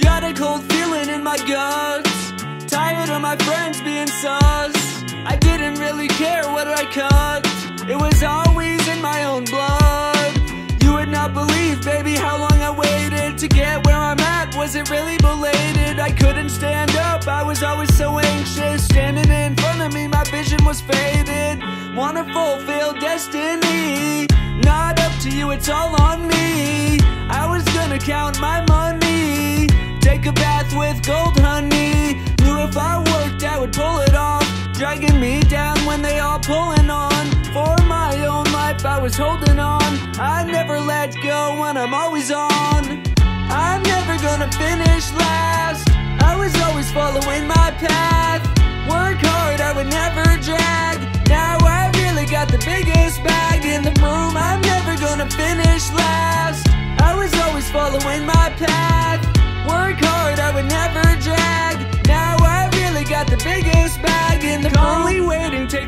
Got a cold feeling in my guts. Tired of my friends being sus. I didn't really care what I cut. It was always in my own blood. You would not believe, baby, how long I waited to get where I'm at. Was it really belated? I couldn't stand up. I was always so anxious. Standing in front of me, my vision was faded. Wanna fulfill destiny. Not up to you, it's all on me. I was gonna count my Dragging me down when they all pulling on. For my own life, I was holding on. I never let go when I'm always on. I'm never gonna finish last. I was always following my path. Work hard, I would never drag. Now I really got the biggest bag in the room. I'm never gonna finish last. I was always following my path.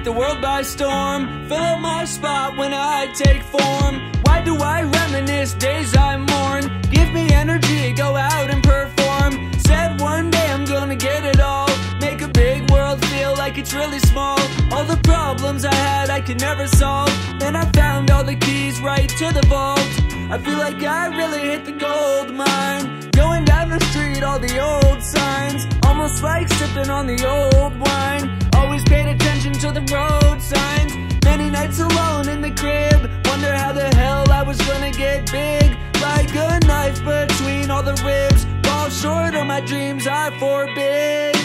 Take the world by storm. Fill up my spot when I take form. Why do I reminisce days I mourn? Give me energy, go out and perform. Said one day I'm gonna get it all. Make a big world feel like it's really small. All the problems I had I could never solve. Then I found all the keys right to the vault. I feel like I really hit the gold mine. Going down the street, all the old signs. Almost like sipping on the old wine. Always paid attention the road signs. Many nights alone in the crib. Wonder how the hell I was gonna get big. Like a knife between all the ribs. Fall short of my dreams, I forbid.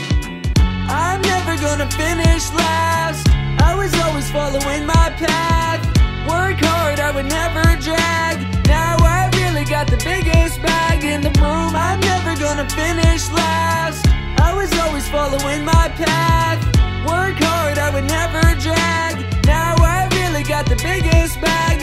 I'm never gonna finish last. I was always following my path. Work hard, I would never drag. Now I really got the biggest bag in the room. I'm never gonna finish last. I was always following my path. Work